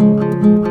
Música